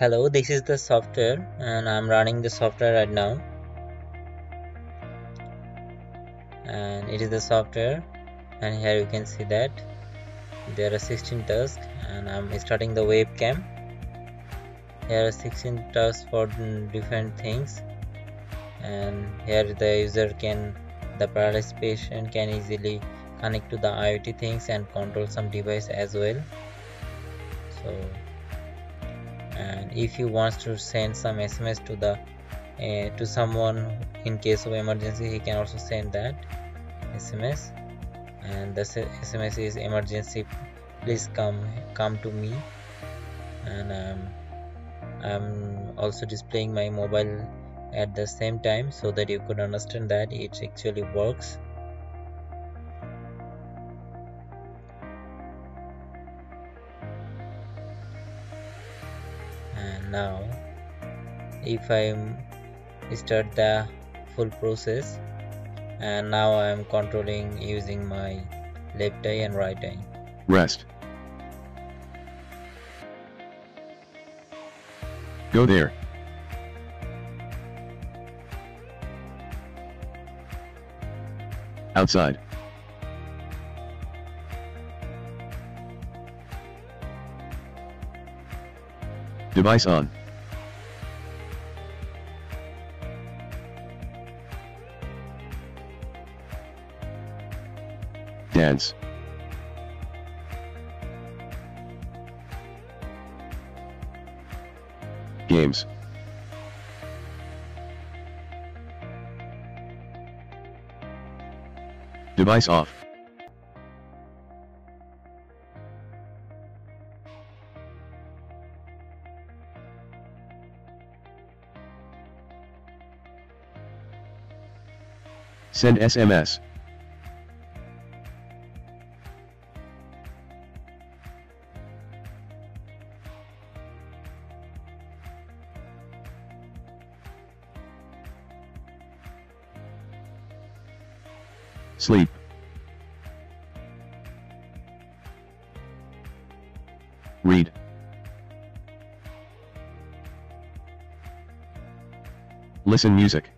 hello this is the software and I'm running the software right now. And it is the software and here you can see that there are 16 tasks and I'm starting the webcam. Here are 16 tasks for different things and here the user can the paralyzed patient can easily connect to the IoT things and control some device as well. So and if you want to send some sms to the uh, to someone in case of emergency he can also send that sms and the sms is emergency please come come to me. And um, i'm also displaying my mobile at the same time so that you could understand that it actually works now if I start the full process and now I am controlling using my left eye and right eye. Rest. Go there. Outside Device on. Dance. Games. Device off. Send SMS. Sleep. Read. Listen music.